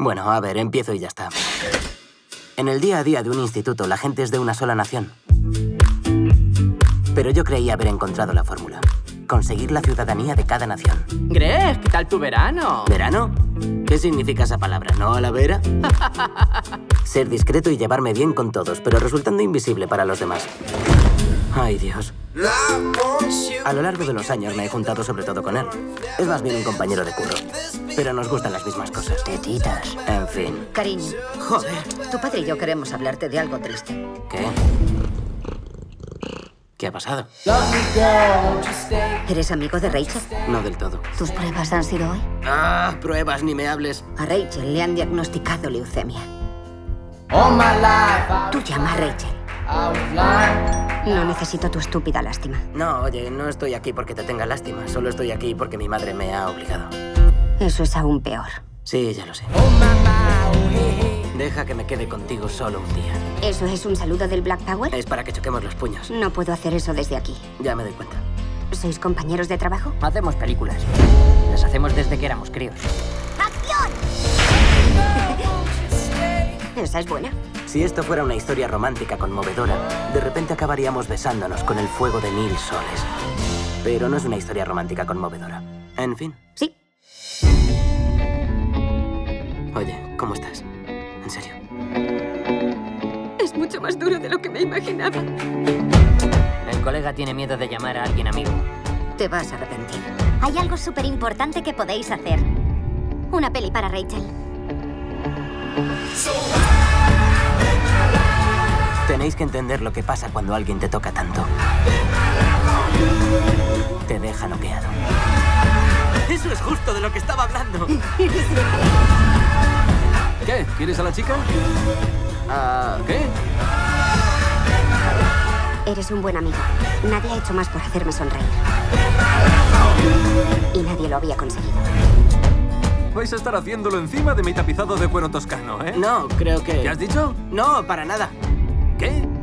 Bueno, a ver, empiezo y ya está. En el día a día de un instituto, la gente es de una sola nación. Pero yo creí haber encontrado la fórmula. Conseguir la ciudadanía de cada nación. Greg, ¿qué tal tu verano? ¿Verano? ¿Qué significa esa palabra? ¿No a la vera? Ser discreto y llevarme bien con todos, pero resultando invisible para los demás. Ay, Dios. A lo largo de los años me he juntado sobre todo con él. Es más bien un compañero de curro. Pero nos gustan las mismas cosas. Tetitas. En fin. Cariño, Joder. tu padre y yo queremos hablarte de algo triste. ¿Qué? ¿Qué ha pasado? ¿Eres amigo de Rachel? No del todo. ¿Tus pruebas han sido hoy? Ah, pruebas, ni me hables. A Rachel le han diagnosticado leucemia. Tú llama a Rachel. No necesito tu estúpida lástima. No, oye, no estoy aquí porque te tenga lástima. Solo estoy aquí porque mi madre me ha obligado. Eso es aún peor. Sí, ya lo sé. Deja que me quede contigo solo un día. ¿Eso es un saludo del Black Power? Es para que choquemos los puños. No puedo hacer eso desde aquí. Ya me doy cuenta. ¿Sois compañeros de trabajo? Hacemos películas. Las hacemos desde que éramos críos. Esa es buena. Si esto fuera una historia romántica conmovedora, de repente acabaríamos besándonos con el fuego de mil soles. Pero no es una historia romántica conmovedora. En fin. Sí. Oye, ¿cómo estás? En serio. Es mucho más duro de lo que me imaginaba. El colega tiene miedo de llamar a alguien amigo. Te vas a arrepentir. Hay algo súper importante que podéis hacer. Una peli para Rachel. Tenéis que entender lo que pasa cuando alguien te toca tanto. Te deja noqueado. Eso es justo de lo que estaba hablando. ¿Qué? ¿Quieres a la chica? Ah, ¿Qué? Eres un buen amigo. Nadie ha hecho más por hacerme sonreír. Y nadie lo había conseguido. Vais a estar haciéndolo encima de mi tapizado de cuero toscano, ¿eh? no, creo que... ¿Qué has dicho? No, para nada. ¿Qué?